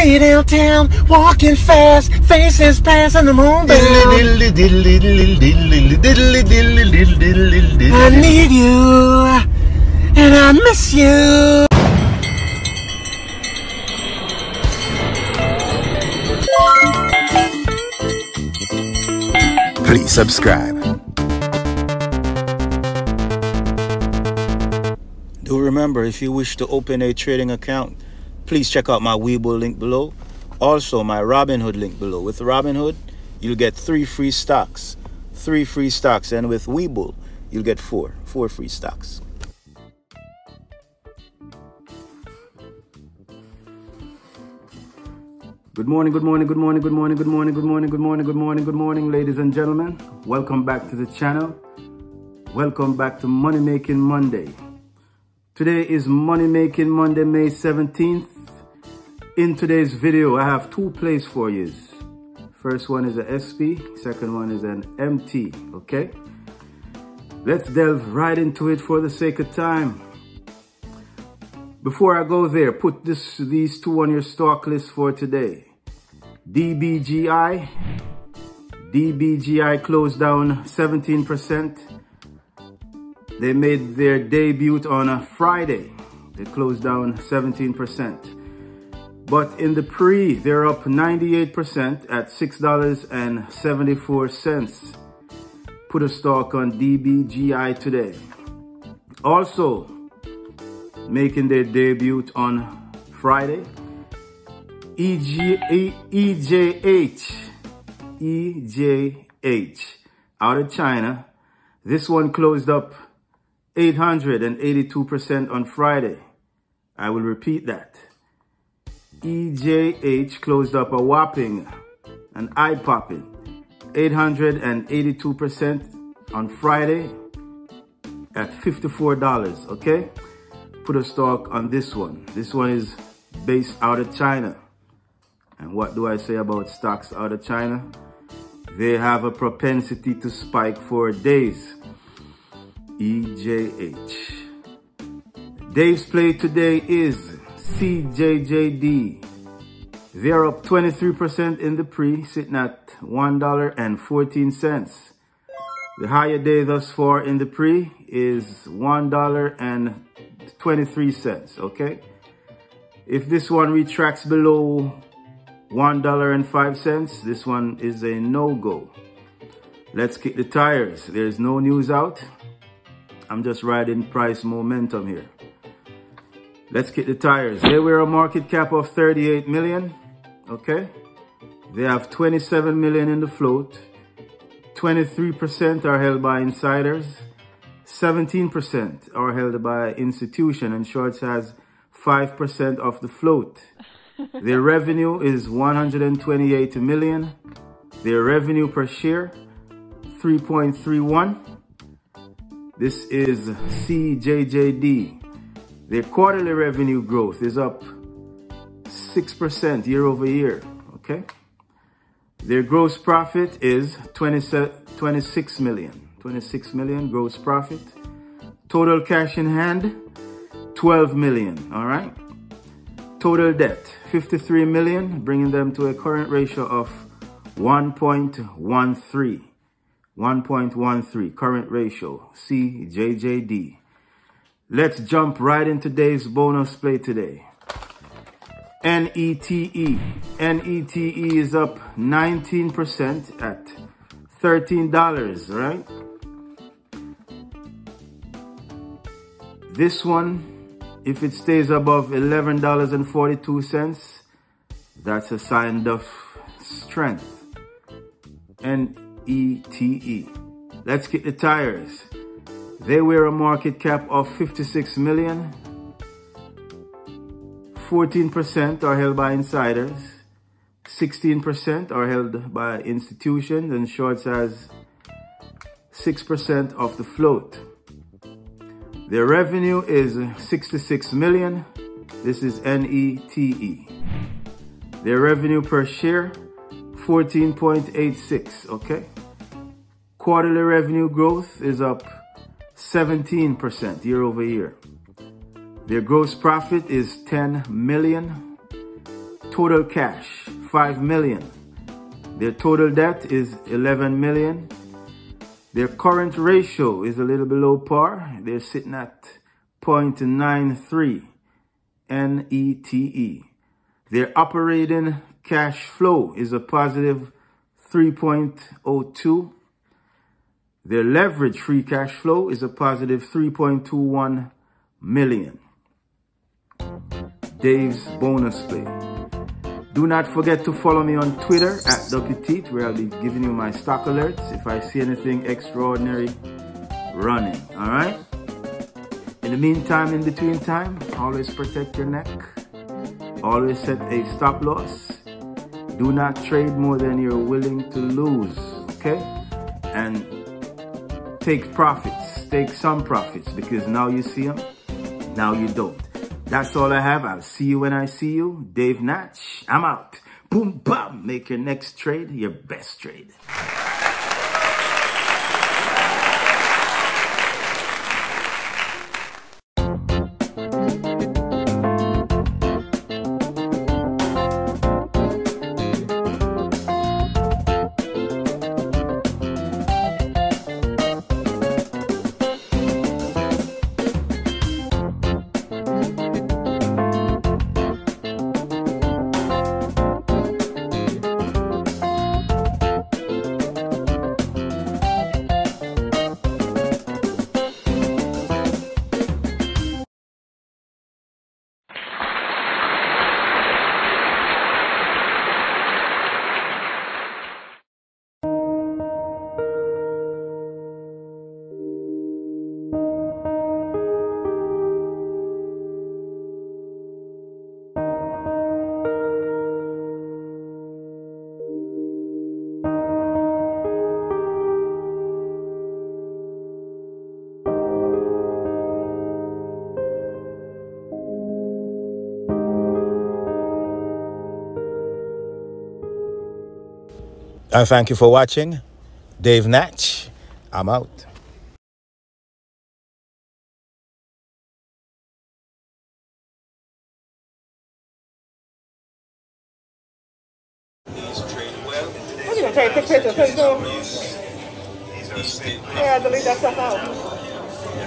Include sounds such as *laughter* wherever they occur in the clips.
way downtown, walking fast, faces passing the moon I need you, and I miss you. Please subscribe. Do remember, if you wish to open a trading account, please check out my Webull link below. Also, my Robinhood link below. With Robinhood, you'll get three free stocks. Three free stocks. And with Webull, you'll get four. Four free stocks. Good morning, good morning, good morning, good morning, good morning, good morning, good morning, good morning, good morning, ladies and gentlemen. Welcome back to the channel. Welcome back to Money Making Monday. Today is Money Making Monday, May 17th. In today's video, I have two plays for you. First one is a SP, second one is an MT, okay? Let's delve right into it for the sake of time. Before I go there, put this, these two on your stock list for today. DBGI. DBGI closed down 17%. They made their debut on a Friday. They closed down 17%. But in the pre, they're up 98% at $6.74. Put a stock on DBGI today. Also, making their debut on Friday. EG, EJH, EJH out of China. This one closed up 882% on Friday. I will repeat that. EJH closed up a whopping, an eye-popping 882% on Friday at $54, okay? Put a stock on this one. This one is based out of China. And what do I say about stocks out of China? They have a propensity to spike for days. EJH. Dave's play today is CJJD. They're up 23% in the pre, sitting at $1.14. The higher day thus far in the pre is $1.23, okay? If this one retracts below $1.05, this one is a no-go. Let's kick the tires. There's no news out. I'm just riding price momentum here. Let's kick the tires. They were a market cap of 38 million. Okay. They have 27 million in the float. 23% are held by insiders. 17% are held by institution and shorts has 5% of the float. *laughs* Their revenue is 128 million. Their revenue per share 3.31. This is CJJD. Their quarterly revenue growth is up 6% year over year, okay? Their gross profit is 20, 26 million. 26 million gross profit. Total cash in hand, 12 million, all right? Total debt, 53 million, bringing them to a current ratio of 1.13. 1.13 current ratio, CJJD. Let's jump right into today's bonus play today. NETE. NETE is up 19% at $13, right? This one, if it stays above $11.42, that's a sign of strength. N-E-T-E. Let's get the tires. They were a market cap of 56 million. 14% are held by insiders. 16% are held by institutions and shorts as 6% of the float. Their revenue is 66 million. This is N-E-T-E. -E. Their revenue per share, 14.86, okay? Quarterly revenue growth is up 17% year over year. Their gross profit is 10 million. total cash, 5 million. Their total debt is 11 million. Their current ratio is a little below par. They're sitting at 0.93 NETE. Their operating cash flow is a positive 3.02. Their leverage free cash flow is a positive 3.21 million. Dave's bonus play. Do not forget to follow me on Twitter at Teeth, where I'll be giving you my stock alerts if I see anything extraordinary running. All right? In the meantime, in between time, always protect your neck. Always set a stop loss. Do not trade more than you're willing to lose. Okay? And take profits. Take some profits because now you see them, now you don't. That's all I have. I'll see you when I see you. Dave Natch, I'm out. Boom, bam. Make your next trade your best trade. I thank you for watching. Dave Natch, I'm out. You gonna take. Yeah, delete that stuff out.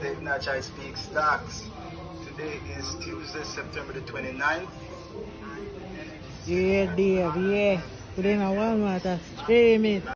Dave Natch, I speak stocks. Today is Tuesday, September the 29th. Yeah, Dave, yeah. Today my Walmart are streaming. Oh,